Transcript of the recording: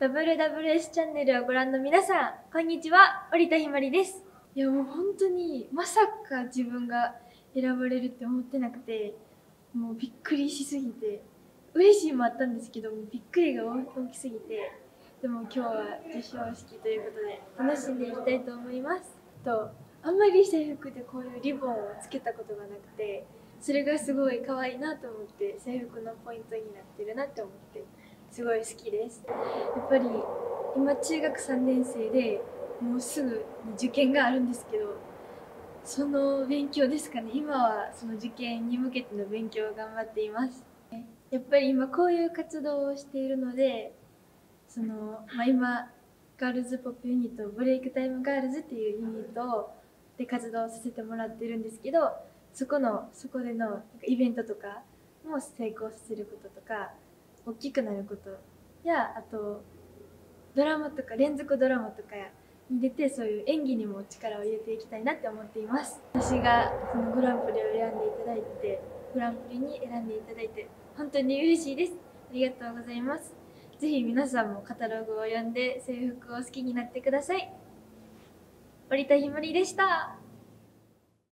WWS チャンネルをご覧の皆さん、こんにちは、織田ひまりです。いやもう本当に、まさか自分が選ばれるって思ってなくて、もうびっくりしすぎて、嬉しいもあったんですけども、びっくりが大きすぎて、でも今日は授賞式ということで、楽しんでいきたいと思います。と、あんまり制服でこういうリボンをつけたことがなくて、それがすごい可愛いなと思って、制服のポイントになってるなって思って、すごい好きです。やっぱり今中学3年生でもうすぐ受験があるんですけどその勉強ですかね今はその受験に向けての勉強を頑張っていますやっぱり今こういう活動をしているのでその、まあ、今ガールズポップユニット BREAK TIME GIRLS っていうユニットをで活動させてもらってるんですけどそこのそこでのイベントとかも成功させることとか大きくなることやあとドラマとか連続ドラマとかに出てそういう演技にも力を入れていきたいなって思っています。私がそのグランプリを選んでいただいてグランプリに選んでいただいて本当に嬉しいです。ありがとうございます。ぜひ皆さんもカタログを読んで制服を好きになってください。森田ひまりでした。